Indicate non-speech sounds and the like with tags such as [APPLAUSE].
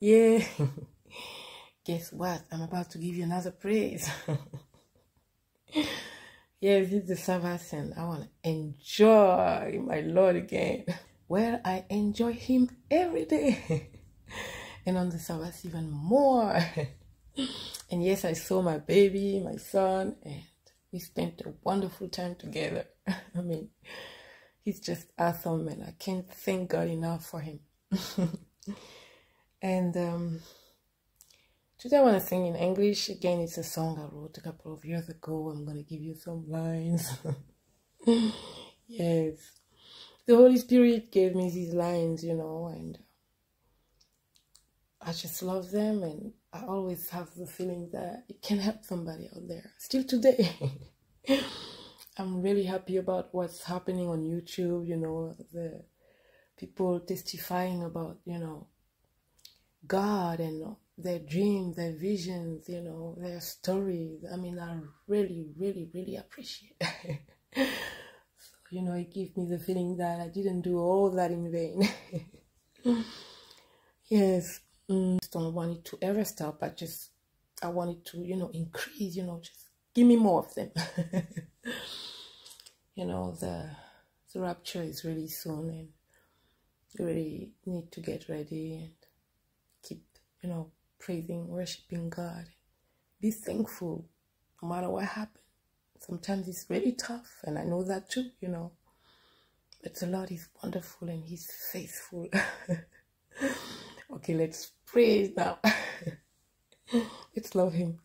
Yeah. [LAUGHS] Guess what? I'm about to give you another praise. [LAUGHS] yeah, this is the Sabbath and I want to enjoy my Lord again. [LAUGHS] Well, I enjoy Him every day. and on the Sabbath even more. and yes, I saw my baby, my son, and we spent a wonderful time together. I mean, he's just awesome and I can't thank God enough for him. And um, today I want to sing in English. Again, it's a song I wrote a couple of years ago. I'm going to give you some lines. [LAUGHS] yes. The Holy Spirit gave me these lines, you know, and I just love them. And I always have the feeling that it can help somebody out there. Still today. [LAUGHS] I'm really happy about what's happening on YouTube, you know, the people testifying about, you know, God and their dreams, their visions, you know, their stories. I mean, I really, really, really appreciate. [LAUGHS] so, you know, it gives me the feeling that I didn't do all that in vain. [LAUGHS] yes, mm, I don't want it to ever stop. I just, I want it to, you know, increase. You know, just give me more of them. [LAUGHS] you know, the the rapture is really soon, and you really need to get ready and you know, praising, worshiping God. Be thankful no matter what happens. Sometimes it's really tough, and I know that too, you know. But the Lord is wonderful and He's faithful. [LAUGHS] okay, let's praise now. [LAUGHS] let's love Him.